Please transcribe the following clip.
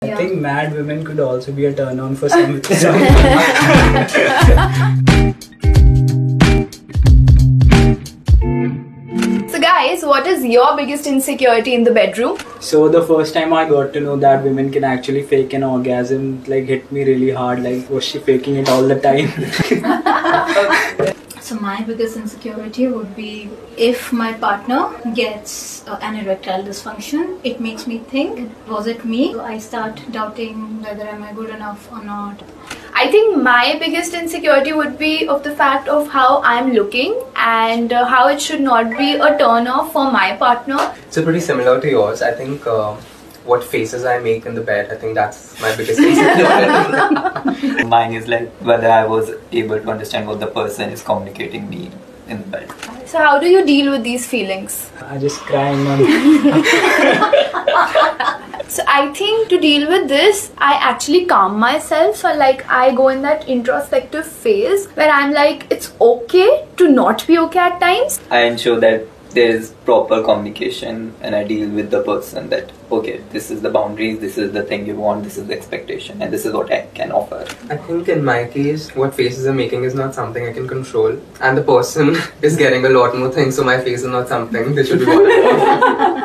I think mad women could also be a turn on for some. some So, guys, what is your biggest insecurity in the bedroom? so the first time I got to know that women can actually fake an orgasm, like hit me really hard. Like was she faking it all the time? So my biggest insecurity would be if my partner gets uh, an erectile dysfunction, it makes me think, was it me? So I start doubting whether am I good enough or not. I think my biggest insecurity would be of the fact of how I'm looking and uh, how it should not be a turn off for my partner. So pretty similar to yours. I think uh, what faces I make in the bed. I think that's my biggest insecurity. Mine is like whether I was able to understand what the person is communicating me in the bed. So, how do you deal with these feelings? I just crying on. So, I think to deal with this, I actually calm myself. So, like, I go in that introspective phase where I'm like, it's okay to not be okay at times. I ensure that there is proper communication and I deal with the person that okay, this is the boundaries, this is the thing you want, this is the expectation, and this is what I can offer. I think in my case, what faces I'm making is not something I can control, and the person is getting a lot more things. So my face is not something they should be bothered about.